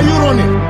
are you running?